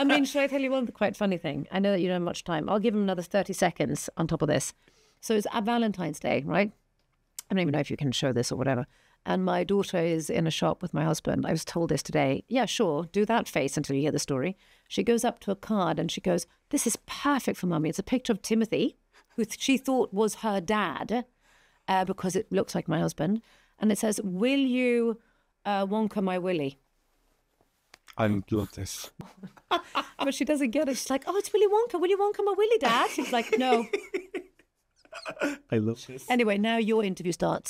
I mean, should I tell you one quite funny thing? I know that you don't have much time. I'll give him another 30 seconds on top of this. So it's Valentine's Day, right? I don't even know if you can show this or whatever. And my daughter is in a shop with my husband. I was told this today. Yeah, sure. Do that face until you hear the story. She goes up to a card and she goes, This is perfect for mummy. It's a picture of Timothy, who she thought was her dad uh, because it looks like my husband. And it says, Will you uh, Wonka my Willy? I love this. But she doesn't get it. She's like, Oh, it's Willy Wonka. Willy Wonka my Willy, dad? She's like, No. I love this. Anyway, now your interview starts.